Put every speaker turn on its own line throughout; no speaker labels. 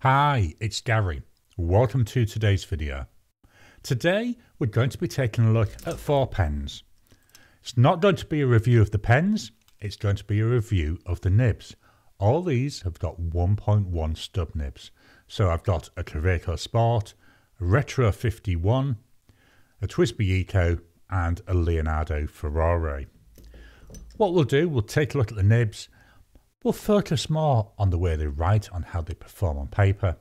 Hi, it's Garry. Welcome to today's video. Today we're going to be taking a look at four pens. It's not going to be a review of the pens, it's going to be a review of the nibs. All these have got 1.1 stub nibs. So I've got a Kaweco Sport, a Retro 51, a TWSBI Eco and a Leonardo Furore. What we'll do, we'll take a look at the nibs, we'll focus more on the way they write, on how they perform on paper,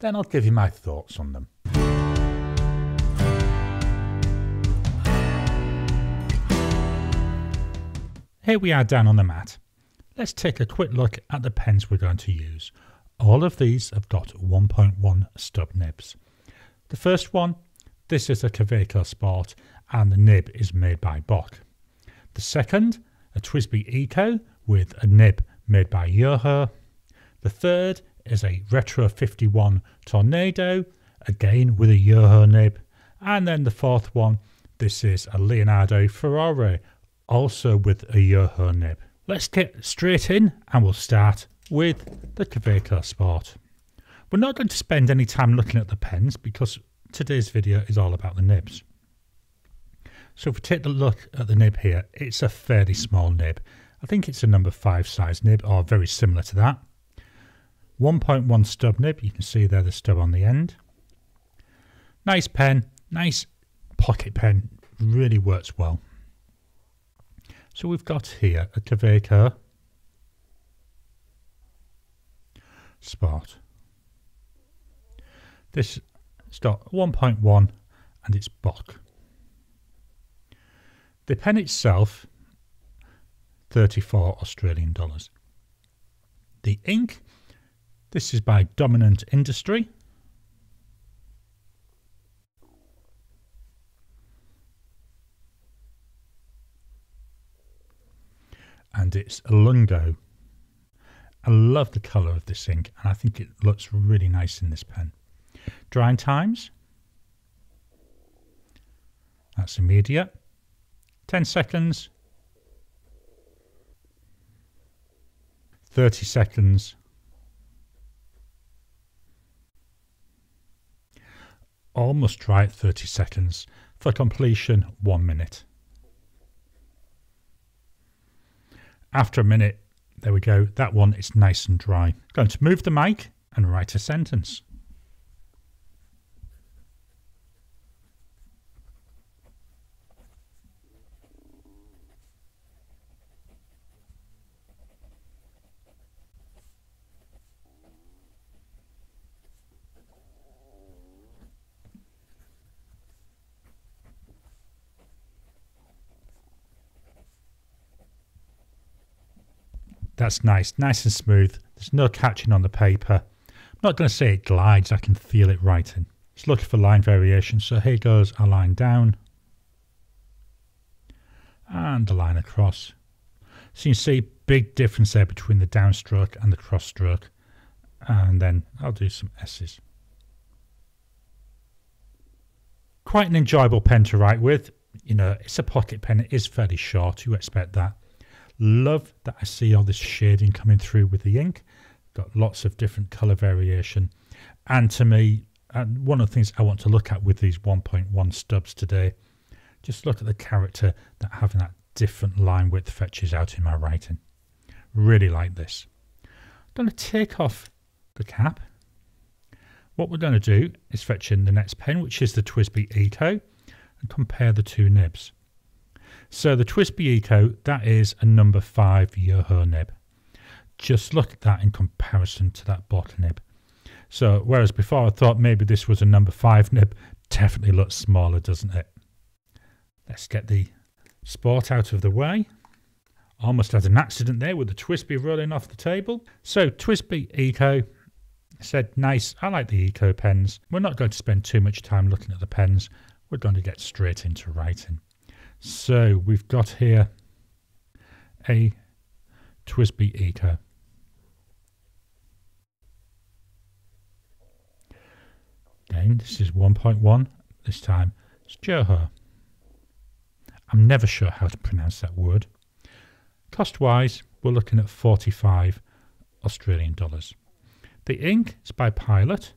then I'll give you my thoughts on them. Here we are down on the mat. Let's take a quick look at the pens we're going to use. All of these have got 1.1 stub nibs. The first one, this is a Kaweco Sport and the nib is made by Bock. The second, a TWSBI Eco with a nib made by Yoho. The third is a Retro 51 Tornado, again with a Yoho nib. And then the fourth one, this is a Leonardo Furore, also with a Yoho nib. Let's get straight in and we'll start with the Kaweco Sport. We're not going to spend any time looking at the pens because today's video is all about the nibs. So if we take a look at the nib here, it's a fairly small nib. I think it's a number 5 size nib or very similar to that. 1.1 stub nib, you can see there the stub on the end. Nice pen, nice pocket pen, really works well. So we've got here a Kaweco Sport. This got 1.1 and it's Bock. The pen itself, 34 Australian dollars. The ink, this is by Dominant Industry. And it's Lungo. I love the colour of this ink and I think it looks really nice in this pen. Drying times, that's immediate. 10 seconds, 30 seconds, almost at 30 seconds, for completion 1 minute. After a minute, there we go, that one is nice and dry. Going to move the mic and write a sentence. That's nice, nice and smooth. There's no catching on the paper. I'm not going to say it glides, I can feel it writing. It's looking for line variation, so here goes a line down and a line across. So you see big difference there between the downstroke and the cross stroke. And then I'll do some S's. Quite an enjoyable pen to write with. You know, it's a pocket pen. It is fairly short. You expect that. Love that I see all this shading coming through with the ink. Got lots of different colour variation. And to me, and one of the things I want to look at with these 1.1 stubs today, just look at the character that having that different line width fetches out in my writing. Really like this. I'm going to take off the cap. What we're going to do is fetch in the next pen, which is the TWSBI Eco, and compare the two nibs. So the TWSBI Eco, that is a number 5 Yoho nib. Just look at that in comparison to that Bock nib. So whereas before I thought maybe this was a number 5 nib, definitely looks smaller, doesn't it? Let's get the sport out of the way. Almost had an accident there with the TWSBI rolling off the table. So TWSBI Eco said, nice, I like the Eco pens. We're not going to spend too much time looking at the pens. We're going to get straight into writing. So we've got here a TWSBI Eco. Again, this is 1.1. This time it's Joho. I'm never sure how to pronounce that word. Cost wise, we're looking at 45 Australian dollars. The ink is by Pilot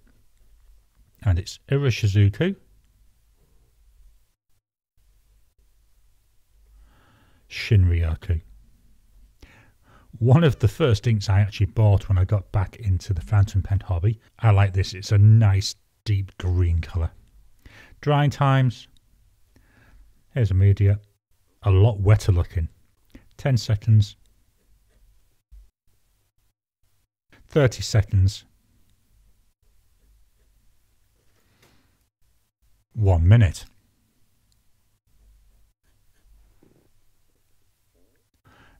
and it's Iroshizuku. Shin-Ryoku. One of the first inks I actually bought when I got back into the fountain pen hobby. I like this, it's a nice deep green colour. Drying times, here's a media, a lot wetter looking. 10 seconds, 30 seconds, one minute.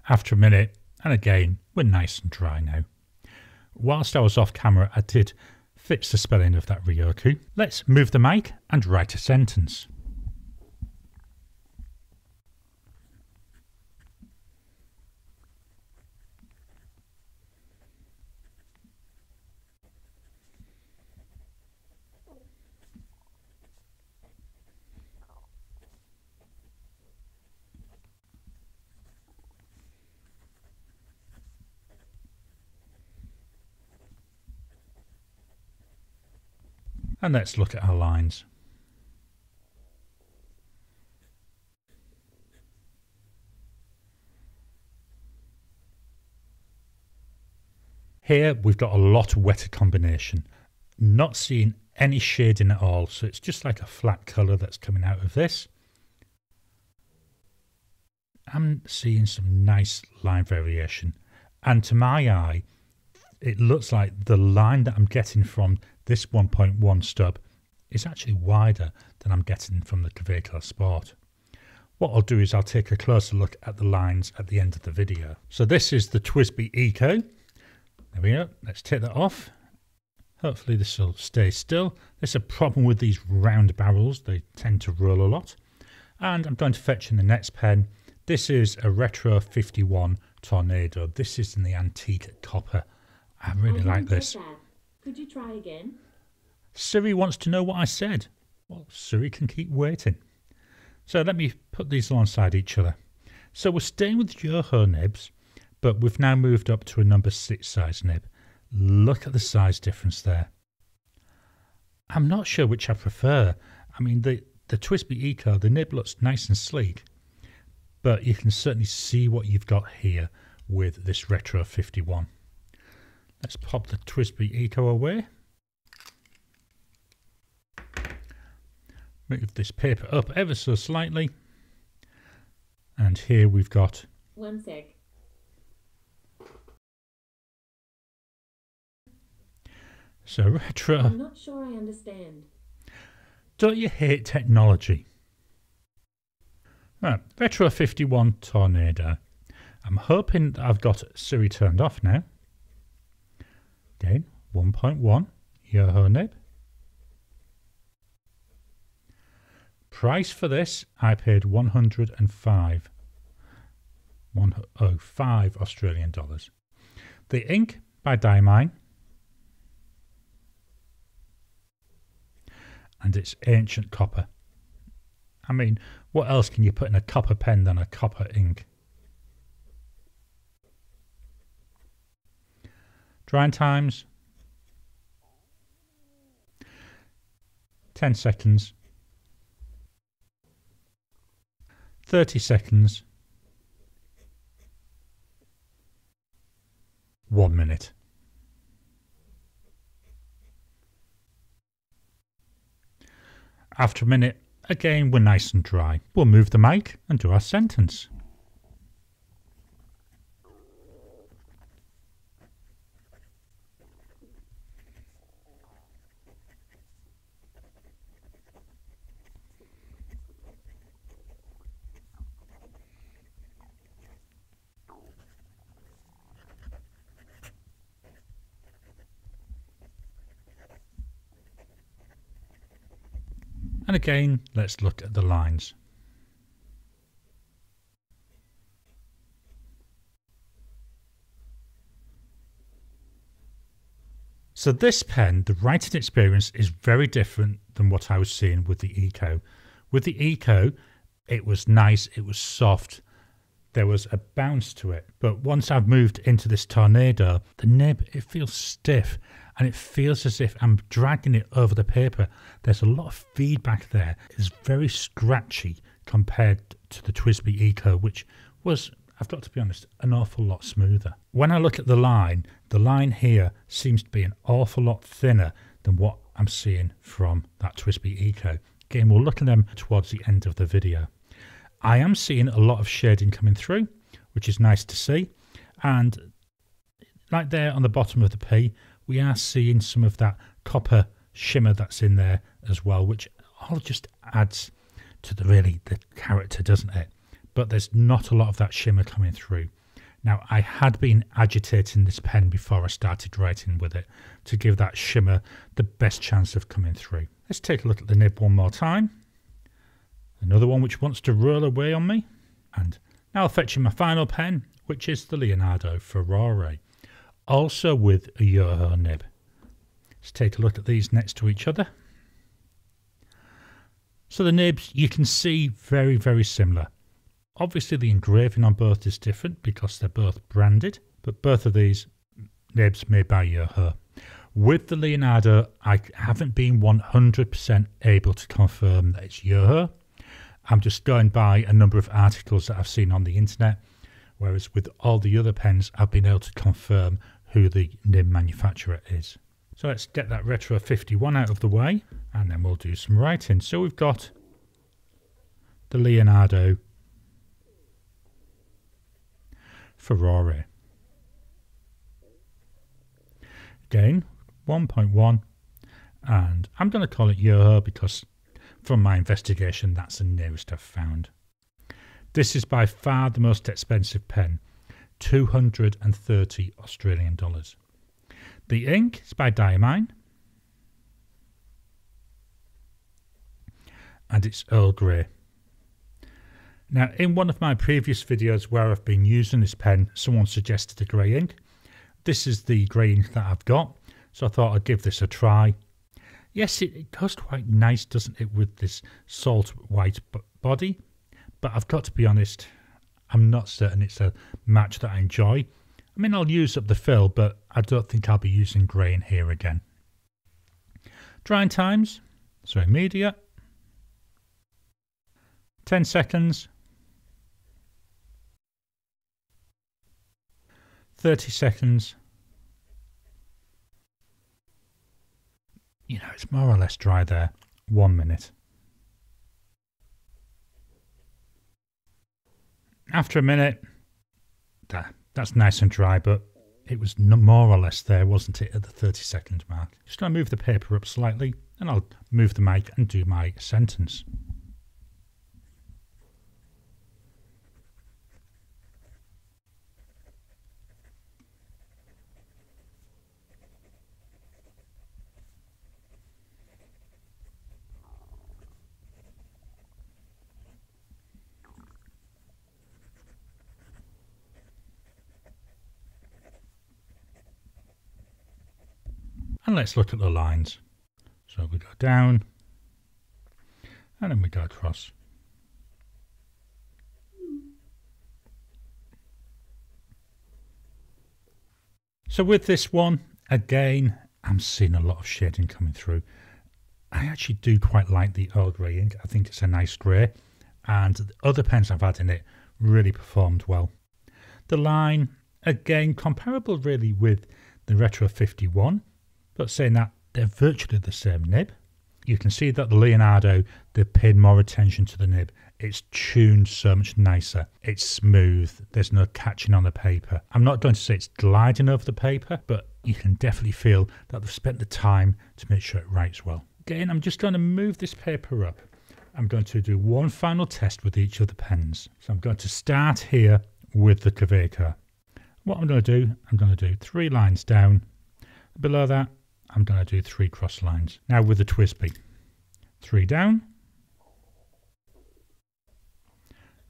After a minute, and again, we're nice and dry now. Whilst I was off camera, I did fix the spelling of that Ryoku. Let's move the mic and write a sentence. And let's look at our lines. Here we've got a lot wetter combination. Not seeing any shading at all, so it's just like a flat colour that's coming out of this. I'm seeing some nice line variation. And to my eye, it looks like the line that I'm getting from this 1.1 stub is actually wider than I'm getting from the Kaweco Sport. What I'll do is I'll take a closer look at the lines at the end of the video. So this is the TWSBI Eco. There we go. Let's take that off. Hopefully this will stay still. There's a problem with these round barrels. They tend to roll a lot. And I'm going to fetch in the next pen. This is a Retro 51 Tornado. This is in the antique copper. I really I like this.
Could you try again?
Siri wants to know what I said. Well, Siri can keep waiting. So let me put these alongside each other. So we're staying with Yoho nibs, but we've now moved up to a number 6 size nib. Look at the size difference there. I'm not sure which I prefer. I mean, the, the TWSBI Eco, the nib looks nice and sleek, but you can certainly see what you've got here with this Retro 51. Let's pop the TWSBI Eco away. Move this paper up ever so slightly. And here we've got...
One sec.
So retro...
I'm not sure I understand.
Don't you hate technology? Right, Retro 51 Tornado. I'm hoping I've got Siri turned off now. Again, 1.1 Yoho nib. Price for this, I paid 105. 105 Australian dollars. The ink by Diamine. And it's ancient copper. I mean, what else can you put in a copper pen than a copper ink? Drying times 10 seconds, 30 seconds, 1 minute. After a minute, again we're nice and dry. We'll move the mic and do our sentence. And again, let's look at the lines. So this pen, the writing experience is very different than what I was seeing with the Eco. With the Eco, it was nice, it was soft, there was a bounce to it. But once I've moved into this Tornado, the nib, it feels stiff and it feels as if I'm dragging it over the paper. There's a lot of feedback there. It's very scratchy compared to the TWSBI Eco, which was, I've got to be honest, an awful lot smoother. When I look at the line, the line here seems to be an awful lot thinner than what I'm seeing from that TWSBI Eco. Again, we'll look at them towards the end of the video. I am seeing a lot of shading coming through, which is nice to see. And like there on the bottom of the P, we are seeing some of that copper shimmer that's in there as well, which all just adds to the really the character, doesn't it? But there's not a lot of that shimmer coming through. Now, I had been agitating this pen before I started writing with it to give that shimmer the best chance of coming through. Let's take a look at the nib one more time. Another one which wants to roll away on me. And now fetching my final pen, which is the Leonardo Furore, also with a Yoho nib. Let's take a look at these next to each other. So the nibs, you can see very, very similar. Obviously the engraving on both is different because they're both branded, but both of these nibs made by Yoho. With the Leonardo, I haven't been 100% able to confirm that it's Yoho. I'm just going by a number of articles that I've seen on the internet, whereas with all the other pens, I've been able to confirm who the nib manufacturer is. So let's get that Retro 51 out of the way, and then we'll do some writing. So we've got the Leonardo Furore. Again, 1.1 and I'm going to call it Yoho because from my investigation that's the nearest I've found. This is by far the most expensive pen, 230 Australian dollars. The ink is by Diamine and it's Earl Grey. Now, in one of my previous videos where I've been using this pen, someone suggested a grey ink. This is the grey ink that I've got, so I thought I'd give this a try. Yes, it, it goes quite nice, doesn't it, with this salt white body, but I've got to be honest, I'm not certain it's a match that I enjoy. I mean, I'll use up the fill, but I don't think I'll be using grey in here again. Drying times, so immediate. 10 seconds, 30 seconds. You know, it's more or less dry there. One minute. After a minute, that, that's nice and dry, but it was more or less there, wasn't it, at the 30 second mark. Just going to move the paper up slightly, and I'll move the mic and do my sentence. And let's look at the lines. So we go down and then we go across. So with this one, again, I'm seeing a lot of shading coming through. I actually do quite like the Earl Grey ink. I think it's a nice grey. And the other pens I've had in it really performed well. The line, again, comparable really with the Retro 51. But saying that, they're virtually the same nib. You can see that the Leonardo, they've paid more attention to the nib. It's tuned so much nicer. It's smooth. There's no catching on the paper. I'm not going to say it's gliding over the paper, but you can definitely feel that they've spent the time to make sure it writes well. Again, I'm just going to move this paper up. I'm going to do one final test with each of the pens. So I'm going to start here with the Kaweco. What I'm going to do, I'm going to do three lines down. Below that, I'm going to do three cross lines. Now with the TWSBI. Three down,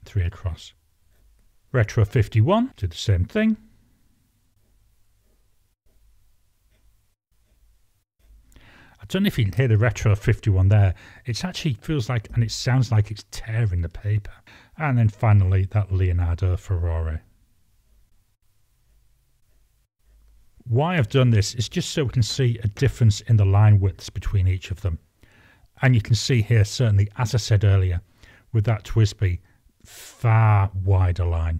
three across. Retro 51, do the same thing. I don't know if you can hear the Retro 51 there. It actually feels like, and it sounds like it's tearing the paper. And then finally, that Leonardo Furore. Why I've done this is just so we can see a difference in the line widths between each of them. And you can see here, certainly, as I said earlier, with that TWSBI, far wider line.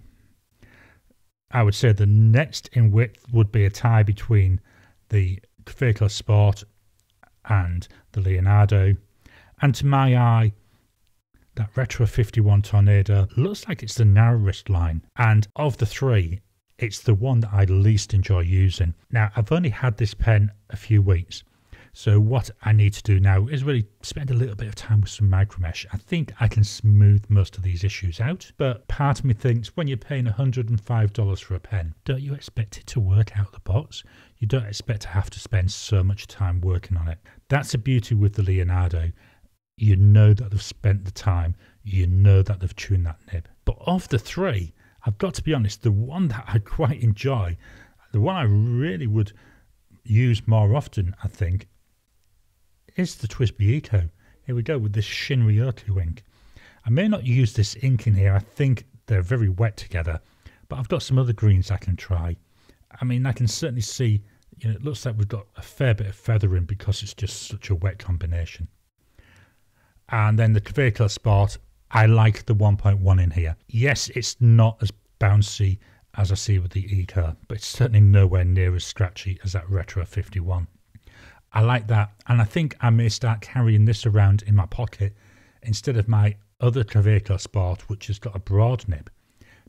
I would say the next in width would be a tie between the Kaweco Sport and the Leonardo. And to my eye, that Retro 51 Tornado looks like it's the narrowest line. And of the three, it's the one that I least enjoy using. Now, I've only had this pen a few weeks. So what I need to do now is really spend a little bit of time with some micromesh. I think I can smooth most of these issues out, but part of me thinks when you're paying $105 for a pen, don't you expect it to work out the box? You don't expect to have to spend so much time working on it. That's the beauty with the Leonardo. You know that they've spent the time, you know that they've tuned that nib. But of the three, I've got to be honest, the one that I quite enjoy, the one I really would use more often, I think, is the TWSBI Eco. Here we go with this Shin-Ryoku ink. I may not use this ink in here. I think they're very wet together, but I've got some other greens I can try. I mean, I can certainly see, you know, it looks like we've got a fair bit of feathering because it's just such a wet combination. And then the Kaweco Sport, I like the 1.1 in here. Yes, it's not as bouncy as I see with the Eco, but it's certainly nowhere near as scratchy as that Retro 51. I like that, and I think I may start carrying this around in my pocket instead of my other Kaweco Sport, which has got a broad nib,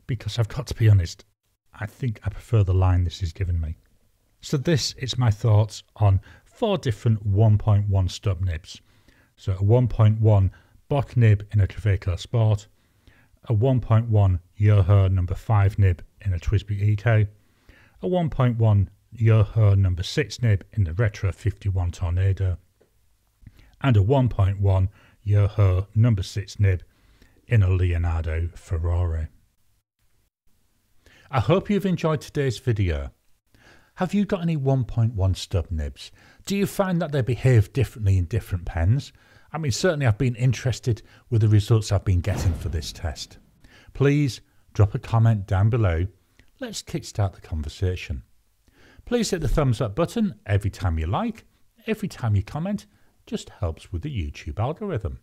because I've got to be honest, I think I prefer the line this is giving me. So this is my thoughts on four different 1.1 stub nibs. So a 1.1 Bock nib in a Kaweco Sport, a 1.1 Yoho number 5 nib in a TWSBI Eco, a 1.1 Yoho number 6 nib in the Retro 51 Tornado, and a 1.1 Yoho number 6 nib in a Leonardo Furore. I hope you've enjoyed today's video. Have you got any 1.1 stub nibs? Do you find that they behave differently in different pens? I mean, certainly I've been interested with the results I've been getting for this test. Please drop a comment down below. Let's kickstart the conversation. Please hit the thumbs up button every time you like, every time you comment, just helps with the YouTube algorithm.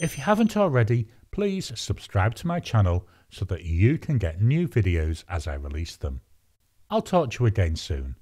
If you haven't already, please subscribe to my channel so that you can get new videos as I release them. I'll talk to you again soon.